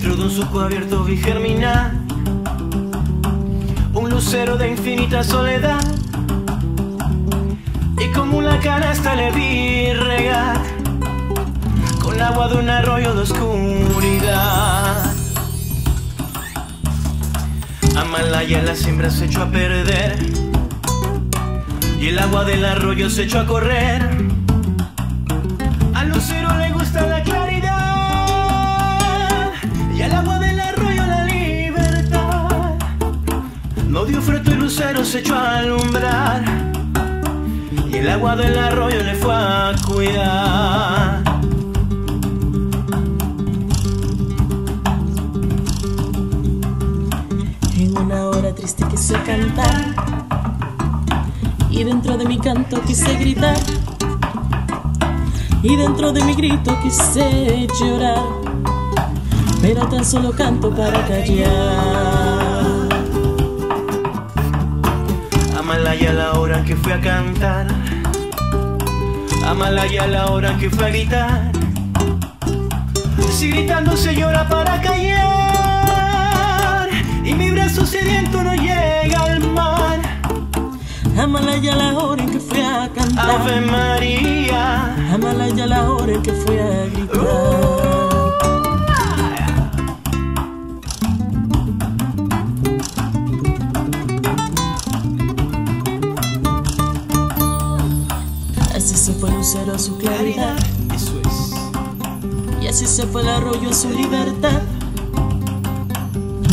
Dentro de un suco abierto vi germinar un lucero de infinita soledad. Y como una canasta le vi regar con agua de un arroyo de oscuridad. Amalaya la siembra se echó a perder y el agua del arroyo se echó a correr. No dio fruto y lucero se echó a alumbrar y el agua del arroyo le fue a cuidar. En una hora triste quise cantar y dentro de mi canto quise gritar y dentro de mi grito quise llorar, pero tan solo canto para callar. Amalaya la hora que fui a cantar, Amalaya la hora que fui a gritar. Si gritando se llora para callar y mi brazo sediento no llega al mar. Amalaya la hora que fui a cantar. Ave María. Amalaya la hora en que fui a gritar. Fue Lucero a su claridad Eso es. y así se fue el arroyo a su libertad.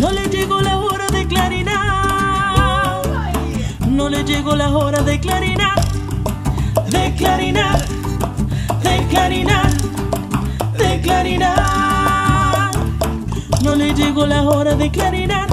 No le llegó la hora de claridad, no le llegó la hora de claridad, de claridad, de claridad, de claridad. No le llegó la hora de claridad.